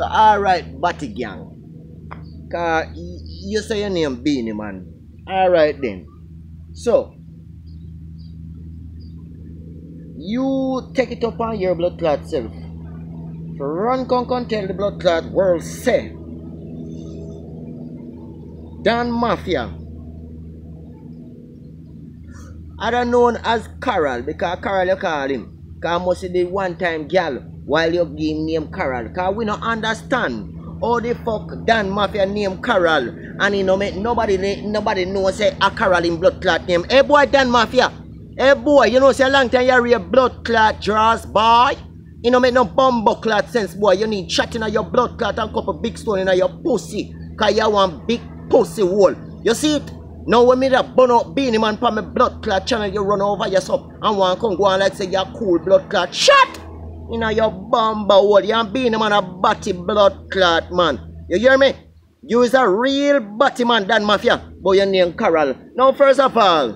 So alright, Batty Gang. You say your name Beenie Man. Alright then. So you take it upon your blood clot self. Run con con tell the blood clot world say Dan Mafia other known as Carol because Carol you call him. Cause must the one time gal while you give name Carol. Cause we don't understand how the fuck Dan Mafia name Carol and he no make nobody nobody know say a Carol in blood clot name. Hey boy Dan Mafia. Hey boy, you know say long time you read blood clot draws boy. You know make no bumbo clot sense boy. You need chat in your blood clot and couple big stone in your pussy. Cause you want big pussy hole. You see it? Now when me that burn out Beenie Man for my blood clot channel, you run over yourself and want come go on like say you're cool blood clot. Shut! You know your bumba hole. You and a Man a batty blood clot man. You hear me? You is a real batty man Dan Mafia. But your name Carol. Now first of all,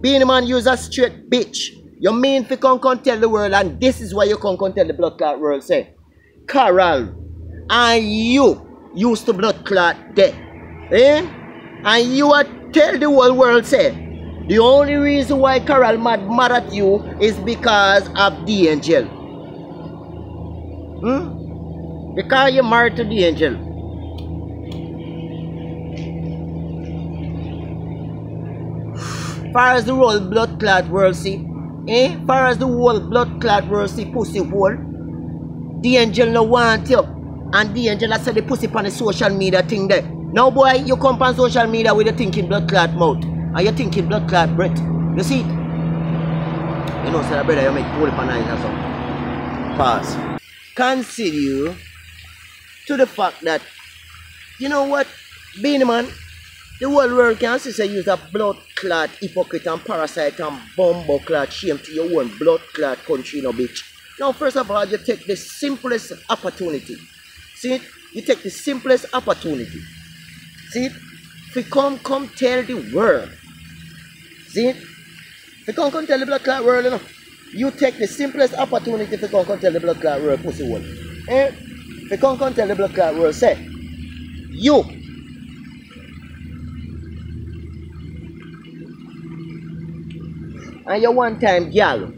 being a Man use a straight bitch. You mean fi come come tell the world and this is why you come come tell the blood clot world say. Carol and you used to blood clot dead. Eh? And you are tell the whole world say the only reason why Carol mad mad at you is because of the angel. Hmm? Because you're married to the angel. Far as the whole blood clot world see, eh? Far as the whole blood clot world see pussy hole, the angel no want you. And the angel I said the pussy on the social media thing there. Now, boy, you come on social media with a thinking blood clot mouth. And you thinking blood clot breath. You see it? You know, brother, you make pan eyes or something. Pause. Consider you to the fact that, you know what, Beenie Man, the whole world can see say use a blood clot, hypocrite and parasite and bumbo clot shame to your own blood clot country, no bitch. Now, first of all, you take the simplest opportunity. See? You take the simplest opportunity See? We come come tell the world. See? We come come tell the blood clot world, you know. You take the simplest opportunity to come come tell the blood clot world pussy world. Eh? We come come tell the blood clot world, say, you and your one time girl.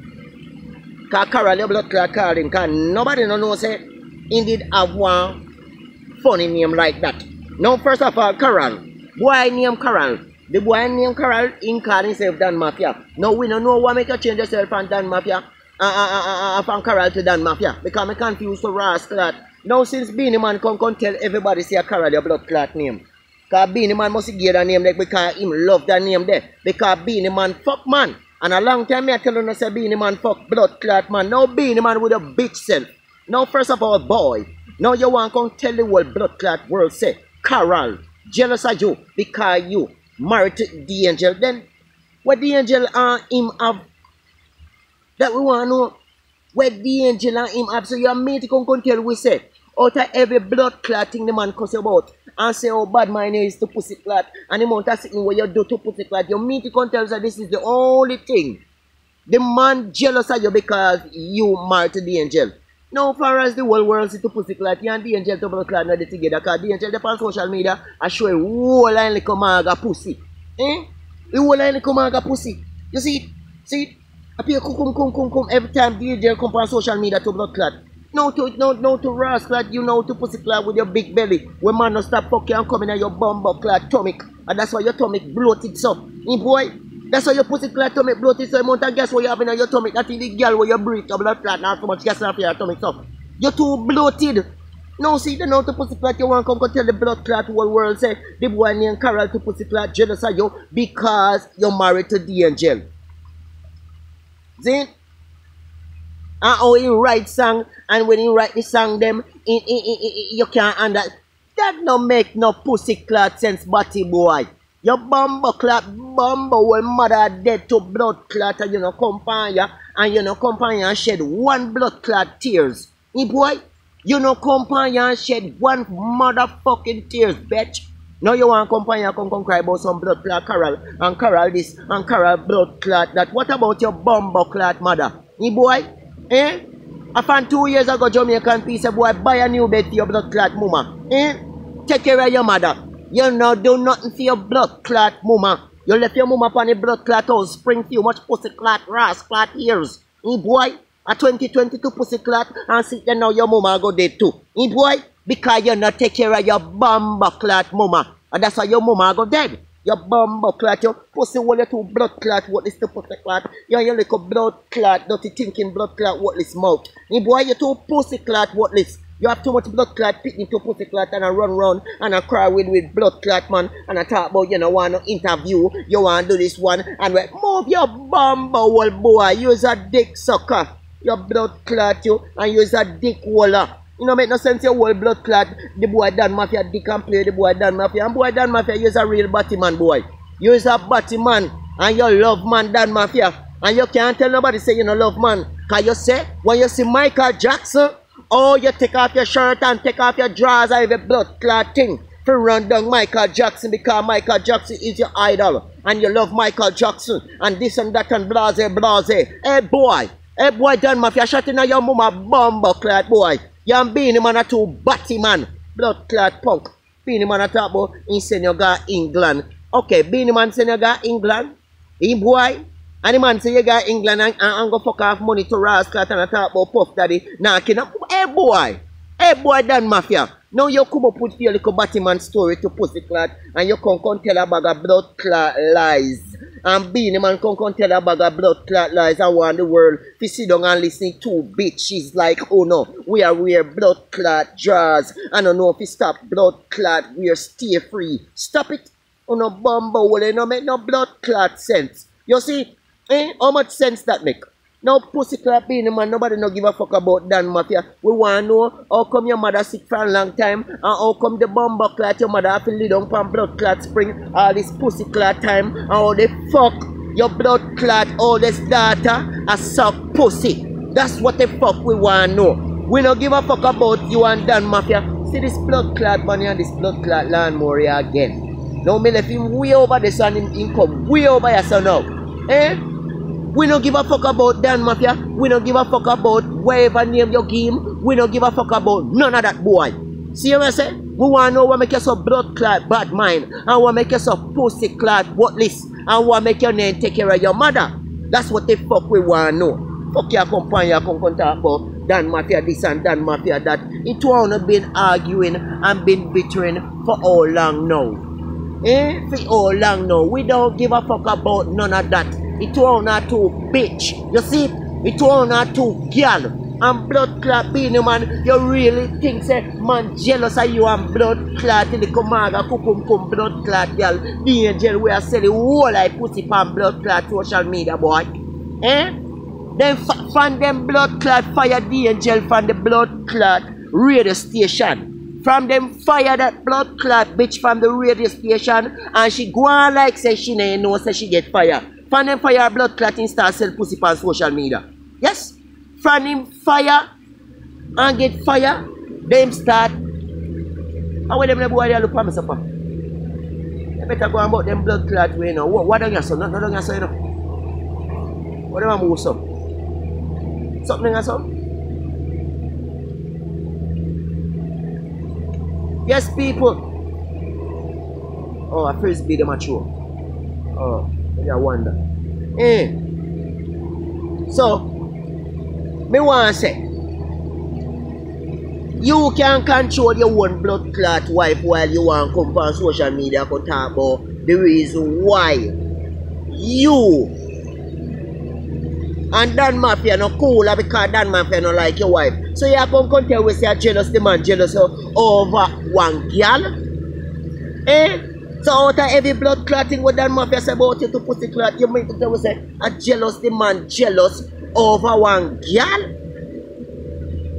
Cause Carol your blood clot called him, cause nobody no know say indeed have one funny name like that. Now, first of all, Carol. Boy name Carol. The boy name Carol in call himself Dan Mafia. Now, we don't know why make you change yourself from Dan Mafia uh, uh, uh, uh, from Carol to Dan Mafia. Because I'm confused to rascal that. Now, since Beenie Man come, come tell everybody say Carol your blood clot name. Because Beenie Man must give that name like because him love that name there. Because Beenie Man fuck man. And a long time me I tell you say Beenie Man fuck blood clot man. Now Beenie Man with a bitch self. Now first of all, boy. Now you want to come tell the world blood clot world say Carol, jealous of you because you married to the angel. Then what the angel and him have that we want to know what the angel and him have. So you me to come, come tell we say out of every blood clotting the man cuss about and say how bad my name is to pussy clot and the amount of sitting where you do to pussy clot. You mean to come tell us that this is the only thing. The man jealous of you because you married to the angel. Now, far as the whole world see to pussy clot, you and the angel double clot not together because the angel on social media I show a whole line like maga pussy. Eh? The whole line like maga pussy. You see it? See it? Appear come, come, come, come, come every time the angel come on social media to blood clot. No to no no to ras clot, you know to pussy clot with your big belly. When man no stop fucking and coming at your bumbo clot stomach. And that's why your stomach bloated so. Eh, boy, that's why your pussy clot stomach bloated so amount of gas what you have in your stomach. That is the girl where you breathe your blood clot not so much gas in your stomach so. You're too bloated. No, see, the know to pussy clot, you want to come go tell the blood clot whole world say the boy named Carol to pussy clot jealous of you because you're married to the angel. See? And how he write song, and when he write the song, them, in, in, in, in, you can't understand. That no make no pussy clot sense, body boy. Your bumbo clot, bumbo when mother dead to blood clot, and you know ya, and you know and shed one blood clot tears. Eh, boy, you know and shed one motherfucking tears, bitch. Now you want come on ya come come cry about some blood clot Carol and Carol this and Carol blood clot that. What about your bumbo clot mother? Eh, boy? Eh? I found two years ago Jamaican piece of boy buy a new bed for your blood clot mama. Eh? Take care of your mother. You know do nothing for your blood clot mama. You left your mama upon the blood clot house, spring few much pussy clot, ras, clot ears. Eh boy? A 2022 pussy clot and sit there now your mama go dead too. Eh boy? Because you not take care of your bumba clot mama. And that's why your mama go dead. Your bumbo clot, your pussy your two blood clot, what is the pussy clot? You your little blood clot, dirty thinking blood clot, what is mouth? You boy, you two pussy clot, what is? You have too much blood clot picking to pussy clot and I run round and I cry with, with blood clot man and I talk about you know want to interview, you want to do this one and we move your bumbo hole boy, use a dick sucker. Your blood clot you and use a dick waller. You know, make no sense your whole blood clot. The boy Dan Mafia dick and play the boy Dan Mafia. And boy Dan Mafia, you's a real batty man, boy. You's a batty man. And you love man Dan Mafia. And you can't tell nobody say you no love man. Cause you say, when you see Michael Jackson, oh, you take off your shirt and take off your drawers and have a blood clot thing. To run down Michael Jackson because Michael Jackson is your idol. And you love Michael Jackson. And this and that and blase, blase. Hey boy. Hey boy Dan Mafia, shut in your mama bumbo clot boy. Yan Beenie Man a two batty man. Blood clot punk. Beenie Man a talk about in got England. Okay, Beenie Man send you England. Him boy. And the man say you got England and, and, and go fuck off money to Rascal and a talk about Puff Daddy knocking up. Hey boy. Hey boy Dan Mafia. Now you come up with your little batty man story to pussy clot and you come come tell a bag of blood clot lies. And Beenie Man come come tell a bag of blood clot lies want the world to sit down and listen to bitches like oh no, we are wear blood clot jaws. I don't know if you stop blood clot, we are stay free. Stop it. Oh no bumbo will no make no blood clot sense. You see, eh? How much sense that make? Now pussy clap Beenie Man, nobody no give a fuck about Dan Mafia. We want to know how come your mother sick for a long time and how come the bomber clot your mother have to lay down from blood clot spring all this pussy clot time and how the fuck your blood clot this daughter a suck pussy. That's what the fuck we want to know. We no give a fuck about you and Dan Mafia. See this blood clot money and this blood clot lawnmower again. Now me left him way over the sun, him, him come way over here so now. Eh? We don't give a fuck about Dan Mafia. We don't give a fuck about whatever name you give him. We don't give a fuck about none of that boy. See what I say? We want to know what make you so blood clot bad mind. And what make you so pussy clot worthless. And what make your name take care of your mother. That's what the fuck we want to know. Fuck your company, you come talk about Dan Mafia this and Dan Mafia that. It wanna been arguing and been bittering for all long now. Eh? For all long now. We don't give a fuck about none of that. It won't not to bitch. You see? It won't not to girl. And blood clot being man, you really think say man jealous of you and blood clot in the kumaga kukum kum blood clot girl. The angel we are selling whole like pussy pan blood clot social media boy. Eh? Then from them blood clot fire the angel from the blood clot radio station. From them fire that blood clot bitch from the radio station and she go on like say she ain't know say she get fire. From them fire blood clotting start sell pussy on social media. Yes? From him fire and get fire, them start. How when them the boy they look for me far? They better go about them blood clot way now. What, what don't you say? Not, not don't you say you know? What them a move some? Something or something? Yes, people. Oh, a frisbee them a throw. Oh, I wonder. Eh. So, me want to say, you can control your own blood clot wife while you want to come on social media and talk about the reason why you and Dan Mafia no cool because Dan Mafia no like your wife. So you come come tell we say jealous the man jealous over one girl. Eh? So out of every blood clotting what Dan Mafia say about you to pussy clot, you mean to tell say a jealous man jealous over one girl?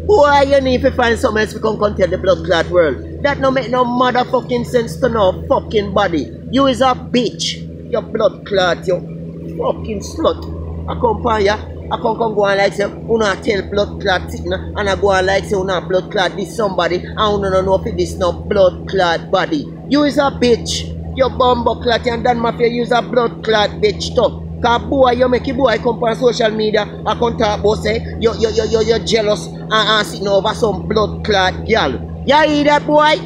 Boy, you need to find something else to come tell the blood clot world. That no make no motherfucking sense to no fucking body. You is a bitch. You blood clot, you fucking slut. I come upon ya, I come come go on like say, una tell blood clot thing, and I go on like say, una blood clot this somebody, and una no know if this no blood clot body. You is a bitch. You bumbo clot and Dan Mafia use a blood clot bitch too. Cause boy, you make your boy come on social media I come talk about say you you you you you jealous and, and sitting over some blood clot girl. You hear that boy?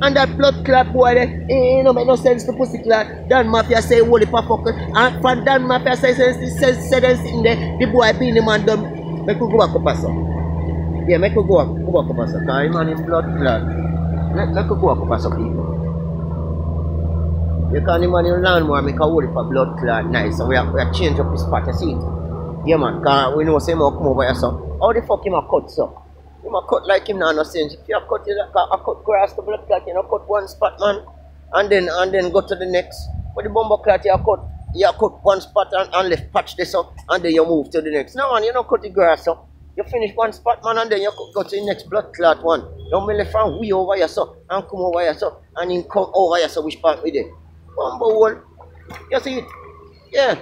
And that blood clot boy there, eh, no make no sense to pussy clot. Dan Mafia say holy pa fucker. And for Dan Mafia say say say say them sitting there, the boy being the man done. Make we go back up so. Yeah, make we go back, go back up so. Cause man in blood clot. Make, make we go back up so people. You can man in lawnmower make a hole for blood clot nice. So we have, we have change up his spot, you see? Yeah man, cause we know say him come over here so. How the fuck him a cut so? Him a cut like him now no sense. If you a cut like a, cut grass to blood clot, you know cut one spot man. And then and then go to the next. But the bumbo clot you a cut you cut one spot and, and left patch this up and then you move to the next. No man, you don't cut the grass up. You finish one spot man and then you go to the next blood clot one. Don't be left from way over so and come over so and then come over so which part we there. Bumbo hole. You see it? Yeah.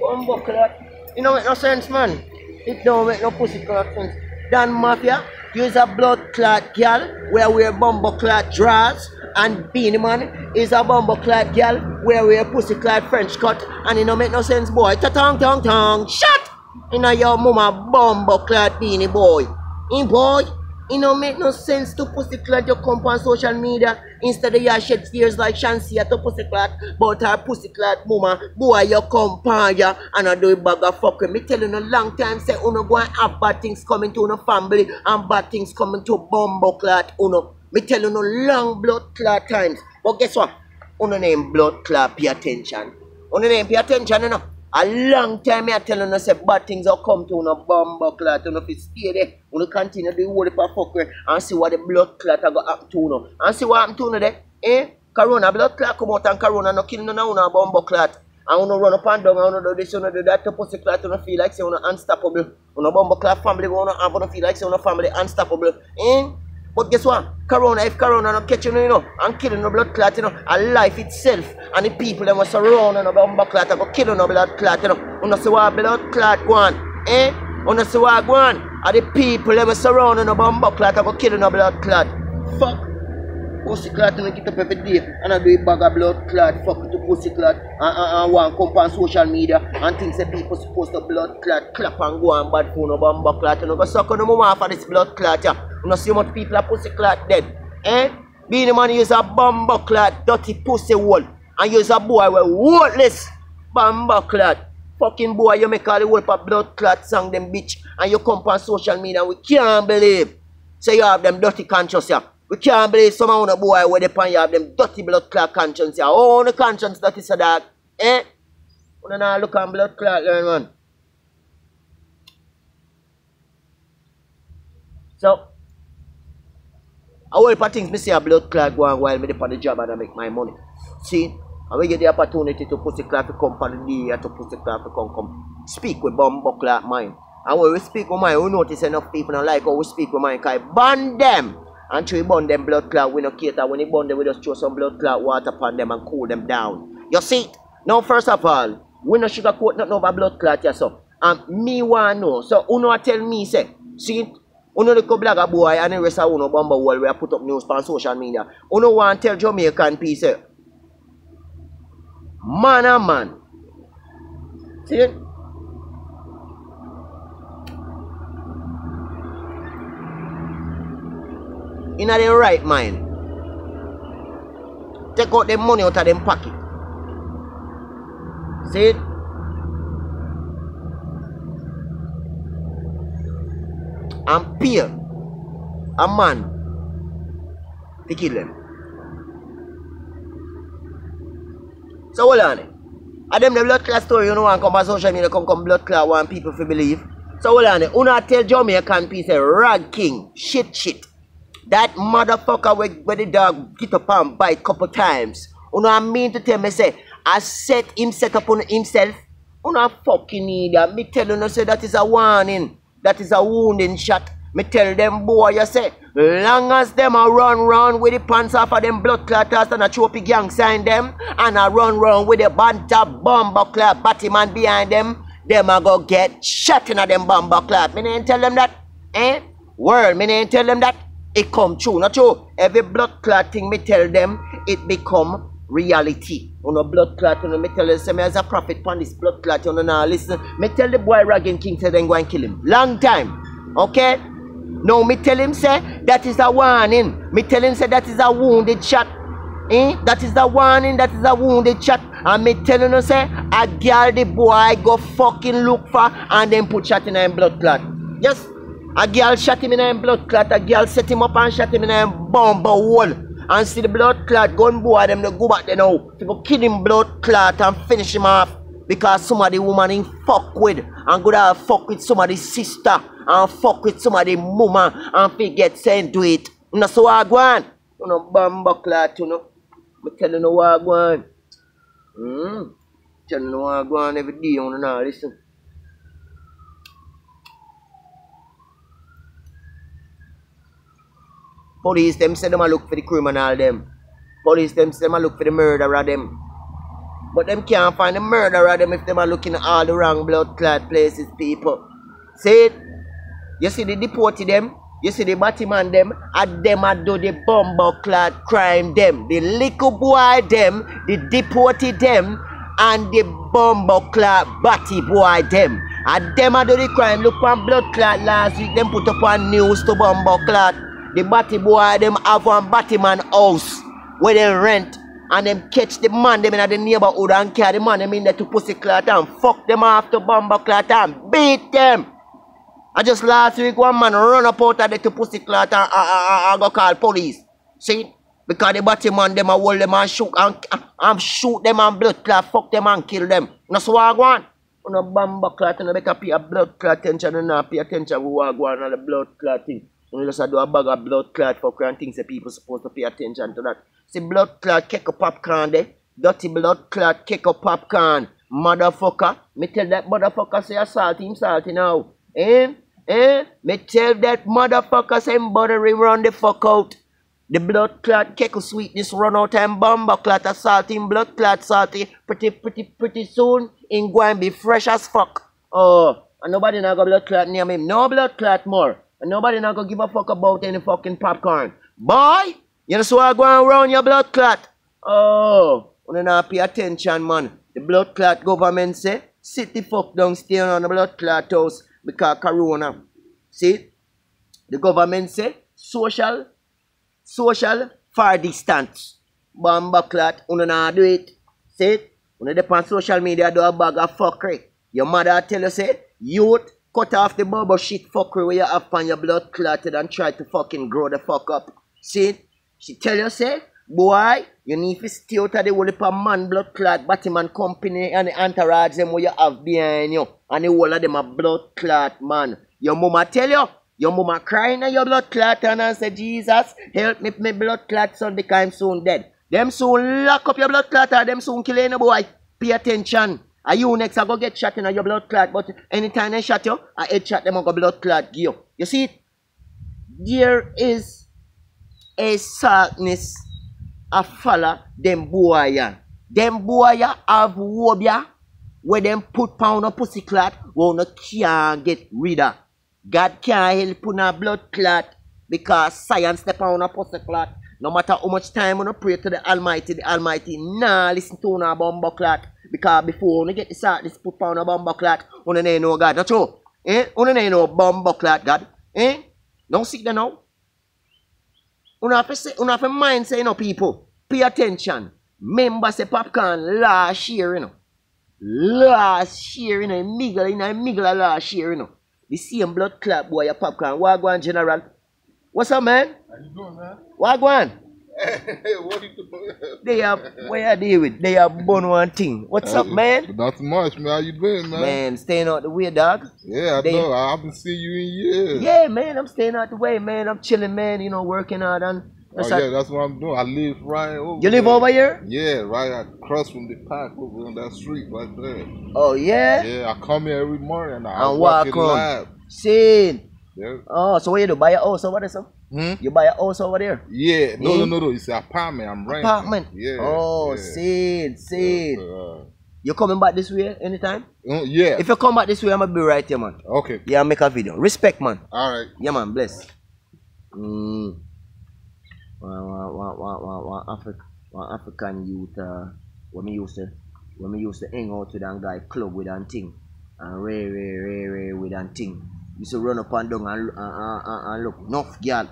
Bumbo clot. It don't make no sense, man. It don't make no pussy clot sense. Dan Mafia, use a blood clot girl where wear bumbo clot drawers and Beenie Man is a bumbo clot girl where wear pussy clot French cut and it don't make no sense, boy. Ta tong tong tong. Shut! You know your mama bumbo clot beanie boy. In boy, it don't make no sense to pussy clot your come on social media. Instead of your shed tears like Shenseea to pussy clot but her pussy clot mama boy you come on ya. And I do a bag of fucking me. Telling a long time say uno go and have bad things coming to uno family and bad things coming to bumbo clot uno. Me tell you no long blood clot times. But guess what? Uno name blood clot pay attention. Uno name pay attention you know a long time me I tell you say bad things will come to uno bumbo clot uno fi stay there. Uno continue do whole heap of fuckery and see what the blood clot go happen to uno and see what happen to uno there eh? Corona blood clot come out and corona no kill none of uno bumbo clot and uno run up and down and uno do this uno do that to pussy clot uno feel like uno unstoppable. Uno bumbo clot family have uno feel like uno family unstoppable. Eh? But guess what? Corona, if Corona not catching you, you know, and killing no blood clot, you know, and life itself, and the people that was surround on a bomb clot, go killing no blood clot, you know. You know, see what blood clot go on, eh? You know, see what go on? And the people that was surround on a bomb clot, go killing no blood clot. Fuck. Pussy clot and get up every day and I do a bag of blood clot, fuck to pussy clot and, and, and one come on social media and think say people supposed to blood clot, clap and go and bad for no bomb clot, you know, go suck on the mama for this blood clot, yeah. You know see how much people are pussy clot dead. Eh? Being the man use a bumbo clot, dirty pussy hole. And use a boy with worthless bumbo clot. Fucking boy, you make all the whole of blood clot song them bitch. And you come on social media we can't believe. Say you have them dirty conscience yeah. We can't believe some of the boy where they pan you have them dirty blood clot conscience yeah. Oh, the conscience that is a dog. Eh? You know look on blood clot learn man. So a whole heap things me see a blood clot go on while me on the job and I make my money. See, and we get the opportunity to pussy clot to come on the day to pussy clot to come come speak with bumbo clot mind. And when we speak with mine, we notice enough people don't like how we speak with mine because burn them. And through burn them blood clot, we no cater. When we burn them, we just throw some blood clot water upon them and cool them down. You see? Now, first of all, we no sugarcoat nothing over blood clot yourself. And me want know. So, uno tell me, say, see, Uno like a boy and the rest of uno bumble wall where I put up news on social media. Uno want tell Jamaican piece say, man and man. See? In a their right mind. Take out the money out of them pocket. See it? And pay a man to kill them. So hold on. And them the blood clot story, you know, want come on social media, come come blood clot, want people to believe. So hold on. Una tell Jamaican piece a Rygin King, shit shit. That motherfucker where, where the dog get up and bite couple times. Una mean to tell me say, I set him set up on himself. Una fucking idiot. Me tell you no say that is a warning. That is a wounding shot. Me tell them boy you say, long as them a run run with the pants off of them blood clotters and a trophy gang sign them, and a run run with the banta bomber clot Batman behind them, them a go get shot in a them bomber clot. Me ain't tell them that, eh? World, me ain't tell them that. It come true, not true. Every blood clot thing me tell them, it become reality. On a blood clot, you know, me tell you, say me as a prophet upon this blood clot, know, now listen. Me tell the boy Rygin King say then go and kill him. Long time. Okay? No, me tell him say that is a warning. Me tell him say that is a wounded shot. Eh? That is the warning, that is a wounded shot. And me telling you say, a girl the boy go fucking look for and then put shot in him blood clot. Yes, a girl shot him in him blood clot, a girl set him up and shot him in him bomb hole. And see the blood clot gun boy them they go back there now. Go kill him blood clot and finish him off. Because somebody woman in fuck with and go there fuck with somebody's sister and fuck with somebody mama and forget saying do it. You know so I go on. You know bomb clot, you know. Me telling you what I go on. Hmm. Telling you what I go on every day, you know, now listen. Police them say them a look for the criminal them. Police them say them a look for the murderer them. But them can't find the murderer them if them are looking at all the wrong blood clot places, people. See it? You see the deported them? You see the Batman them? And them a do the bumbo clot crime them. The little boy them, the deported them, and the bumbo clot batty boy them. And them a do the crime. Look on blood clot last week. Them put up on news to bumbo clot. The batty boy them have one Batman house where they rent. And them catch the man them in the neighborhood and carry the man them in there to pussy clot and fuck them to bumbo clot and beat them. I just last week, one man run up out of there to pussy clot and, and, and, and go call police. See? Because the body man, them a hold them and shoot and, and shoot them and blood clot, fuck them and kill them. That's what I want. You know, bamba clot, you know, better pay a blood clot attention and not pay attention to what I want on the blood clot thing. You just do a bag of blood clot for things that people supposed to pay attention to that. See, blood clot, kick a popcorn there. Dirty blood clot, kick a popcorn. Motherfucker. Me tell that motherfucker say assault him salty now. Eh? Eh? Me tell that motherfucker say buttery run the fuck out. The blood clot keckle sweetness run out and clot assaulting blood clot salty pretty pretty pretty soon in go and be fresh as fuck. Oh, and nobody got blood clot near him. No blood clot more. And nobody not gonna give a fuck about any fucking popcorn. Boy, you know so I go around your blood clot. Oh, you not pay attention, man. The blood clot government say, sit the fuck stay on the blood clot house because corona. See? The government say social, social far distance. Bomba clot, you not do it. See? You on social media do a bag of fuckery. Your mother tell you say, youth, cut off the bubble shit fuckery where you have on your blood clotted and try to fucking grow the fuck up. See? She tell you say, boy, you need to stay out of the whole of man blood clot Batman company and the entourage them where you have behind you. And the whole of them a blood clot man. Your mama tell you, your mama crying at your blood clot and I say, Jesus, help me my blood clot son because I'm soon dead. Them soon lock up your blood clot or them soon kill any boy. Pay attention. Are you next? I go get shot in your blood clot, but anytime they shot you, I head shot them I go blood clot give you. You see it? There is a sadness a follow them boy ya. Them boy ya have wobia where them put pound a pussy clot no can't get rid of. God can't help on a blood clot because science step on a pussy clot. No matter how much time you pray to the Almighty, the Almighty nah listen to no bomba clot. Because before when you get the sadness put pound a bomba clot, you don't know God. That's true. Eh? You don't know bomba clot, God. Eh? Don't sit there now. You have to say, you have to mind say, you know, people, pay attention. Remember say Popcaan last year, you know. Last year, you know, Migla, you know, Migla last year, you know. The same blood clot boy, your Popcaan. Wagwan General. What's up, man? How you doing, man? Wagwan. what you doing? They are, where are they with? They are born one thing. What's up, man? Not much, man. How you been, man? Man, staying out the way, dog. Yeah, I They- know. I haven't seen you in years. Yeah, man, I'm staying out the way, man. I'm chilling, man. You know, working out and. Oh, yeah, that's what I'm doing. I live right over You live there. over here? Yeah, right across from the park over on that street right there. Oh yeah. Yeah, I come here every morning. I And walk on. live. Sin. Yeah. Oh, so what you do? Buy a house over there, so? Hmm? You buy a house over there? Yeah. No, Hmm? no, no, no. It's an apartment. I'm renting. Apartment. Yeah. Oh, yeah. sin, sin. Uh, You coming back this way anytime? uh, yeah. If you come back this way, I'ma be right here, man. okay. Yeah, I'll make a video. Respect, man. All right. Yeah, man. Bless. Mm. Wah, wah, wah, wah, wah, wah, Africa. one African youth uh, when me used to when me used to hang out with that guy club with that thing and ray ray ray ray with that thing. Used to run up and down and, ah, and, ah, and, ah, and look enough girl.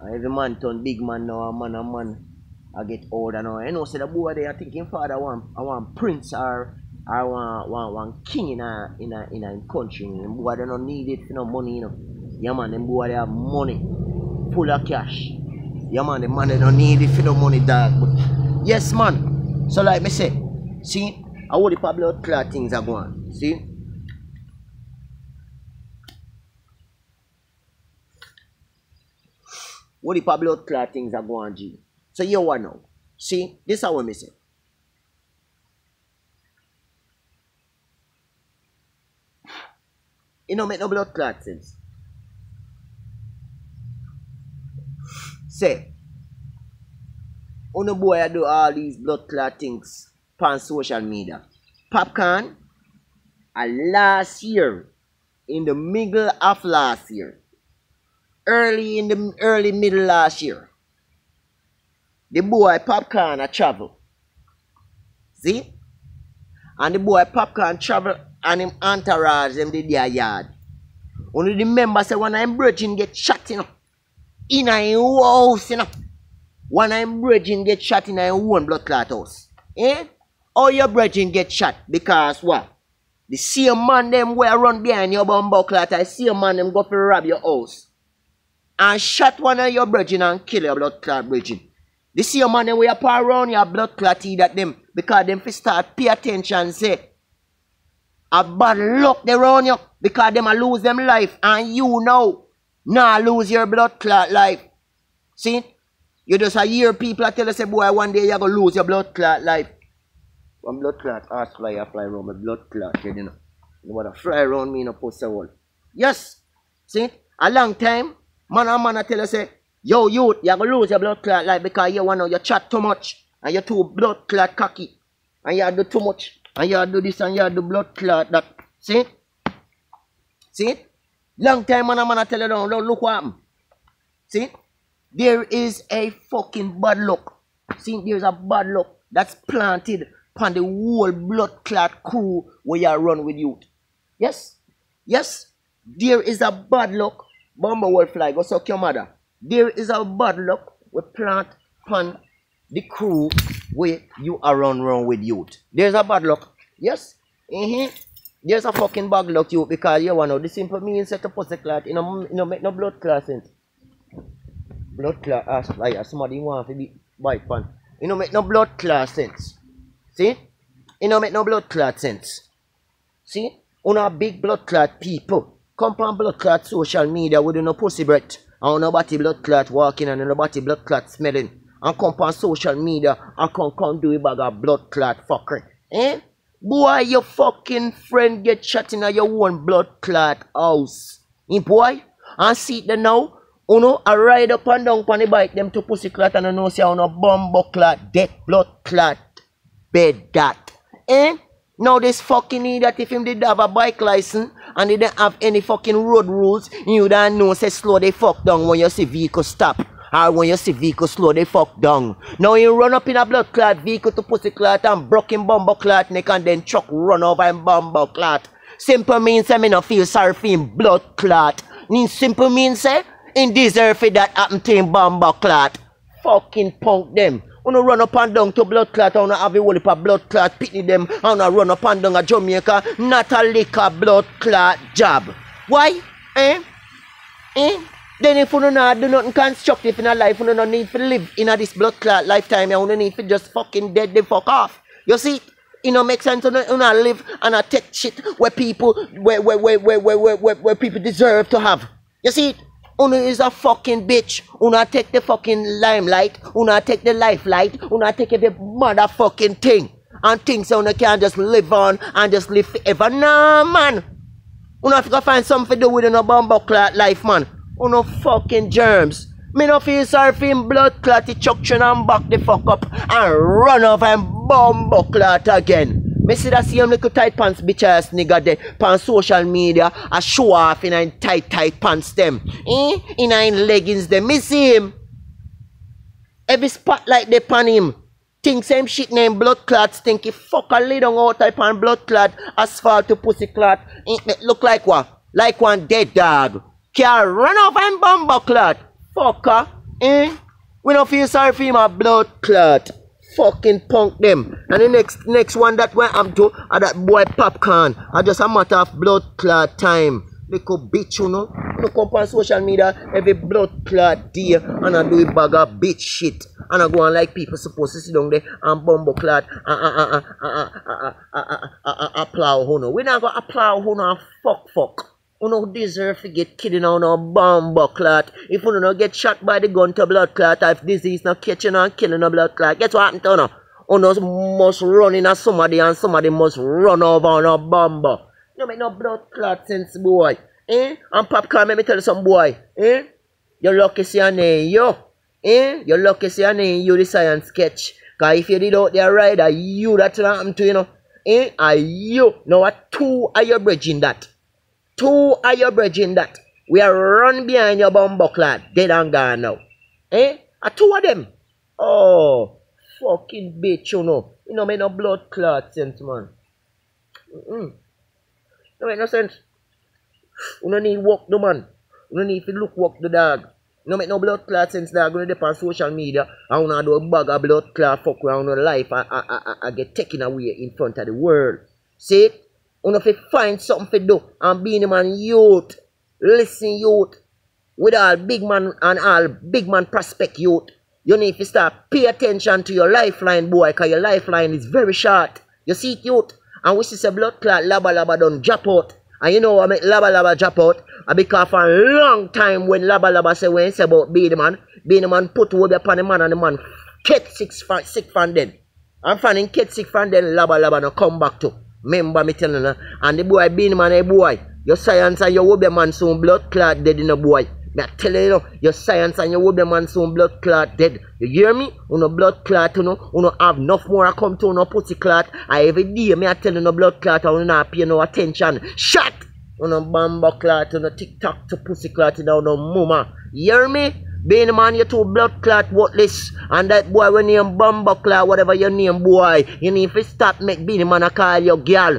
And every man turn big man now, a man a man. I get older now. You know, say the boy there, I think him father want I want prince or or want, want, want king in a in a in a country. Them boy they don't need it for no money, you know. Yeah man, them boy they have money, full of cash. Yeah man, the man they don't need it for no money, dog. But yes man. So like me say, see, I what the blood clot things are going. See? What the blood clot things are going, G. So you want now. See, this is how we say. It don't make no blood clot sense. Say, on the boy I do all these blood clot things on social media. Popcaan, uh, last year, in the middle of last year, early in the early middle last year, the boy Popcaan a travel. See? And the boy Popcaan travel and him entourage them did their yard. Only remember say when I'm virgin get shot you know, in a house you know. When I'm virgin get shot in a own blood clot house. Eh? All your brethren get shot because what? The same man them where run behind your bumbo clot, I see a man them go for rob your house. And shot one of your brethren and kill your blood clot brethren. Same man them where par around your blood clot that them because them fi start pay attention say a bad luck they run you because them a lose them life and you know now lose your blood clot life. See? You just a hear people tell say boy one day you're gonna lose your blood clot life. One blood clot, ass fly, I fly around my blood clot, you know. You want to fly around me in a poster wall. Yes. See? A long time, man and man I tell you say, yo youth, you're gonna lose your blood clot like because you wanna you chat too much and you're too blood clot cocky. And you do too much. And you do this and you do blood clot that. See? See? Long time man and man I tell you don't, don't look what happened. See? There is a fucking bad luck. See, there's a bad luck that's planted upon the whole blood clot crew where you run with youth. Yes? Yes? There is a bad luck. Fly, go suck your mother. There is a bad luck we plant upon the crew where you are run run with youth. There's a bad luck. Yes? Mm-hmm. There's a fucking bad luck you because you want to the simple means set up pussy clot. You know, you know make no blood clot sense. Blood clot as like somebody want to be bite pan. You know make no blood clot sense. See? You don't make no blood clot sense. See? Una big blood clot people. Come on blood clot social media with no pussy breath. And nobody blood clot walking and nobody blood clot smelling. And come on social media and come come do a bag of blood clot fucker. Eh? Boy, your fucking friend get shot in your own blood clot house. Eh, boy? And see it now? Uno, I ride up and down on the bike, them to pussy clot and I know say uno bumbo clot, dead blood clot bed that. Eh? Now this fucking idiot, if him did have a bike license and he didn't have any fucking road rules, you don't know say slow they fuck down when you see vehicle stop. Or when you see vehicle slow they fuck down. Now you run up in a blood clot vehicle to pussy clot and broken bumbo clot neck and then truck run over in bumbo clot. Simple means I me no feel sorry for him blood clot. In Simple means say, in deserve for that happen to him bumbo clot. Fucking punk them. Wanna run up and down to blood clot, wanna have a whole heap of blood clot, pitney them, wanna run up and down a Jamaica, not a liquor blood clot job. Why? Eh? Eh? Then if you don't do nothing constructive in a life, you don't need to live in a this blood clot lifetime, you don't need to just fucking dead the fuck off. You see? It don't make sense not, not live and I take shit where people where where, where, where, where, where, where people deserve to have. You see? Una is a fucking bitch. Una take the fucking limelight. Una take the lifelight. Una take every motherfucking thing. And things so una can just live on and just live forever. Nah, man. Una have to find something to do with a bumbo clot life, man. Una fucking germs. Me no feel sorry for him blood clot, chuction and back the fuck up and run off and bumbo clot again. Me see that same little tight pants bitch ass nigga there pan social media a show off in a tight tight pants them. Eh? In a leggings them. Me see him. Every spotlight they pan him. Think same shit name blood clot stinky fuck a lid on out type and blood clot asphalt to pussy clot. It look like what? Like one dead dog. Can run off and bumble clot. Fucker. Eh? We don't feel sorry for my blood clot fucking punk them. And the next next one that went up to are that boy Popcaan. I just a matter of blood clot time. Little bitch, you know. You come on social media every blood clot day and I do a bag of bitch shit. And I go on like people supposed to sit down there and bumble uh uh uh uh uh uh uh uh uh uh uh uh uh uh you no deserve to get killed on no bomb clot. If you no get shot by the gun to blood clot, if disease not catching and killing a blood clot, guess what happened to you? You no must run in a somebody and somebody must run over on a bomb. You make no blood clot sense, boy. Eh? And Popcaan, let me tell you some boy. Eh? You're lucky see your name, yo. Eh? You're lucky see your name, you the science sketch. Cause if you did out there right, are you that happened to you know. Eh? Are you? Now what two are you bridging that? Two are your bridging that. We are run behind your bumbo clad, dead and gone now. Eh? A two of them. Oh, fucking bitch, you know. You know, make no blood clot sense, man. Mm-mm. No make no sense. You no need walk the man. You no need to look walk the dog. No make no blood clot sense dog. You depend on social media. I wanna do a bag of blood clot fuck around your life. I, I, I, I get taken away in front of the world. See it? You fi find something to do and be a man youth. Listen youth. With all big man and all big man prospect youth. You need to start pay attention to your lifeline boy because your lifeline is very short. You see it youth? And we see a blood clot laba laba done drop out. And you know what make laba laba drop out? I because for a long time when laba laba say when he say about being a man, being a man put over upon the man and the man get sick, sick from then. And finding get sick from then laba laba no come back to. Remember me telling you. And the boy Beenie Man, a boy. Your science and your wobbly man soon blood clot dead in a boy. Me tell you, your science and your wobbly man soon blood clot dead. You hear me? Uno blood clot, you know, uno have enough more I come to no pussy clot. I every day me I tell you no blood clot and not pay no attention. Shut! Uno bamba clot, uno TikTok to pussy clot, you know, no mama. You hear me? Being a man, you two blood clot worthless. And that boy when name Bumbo clot, whatever your name boy, you need to stop make Beenie Man a call your girl.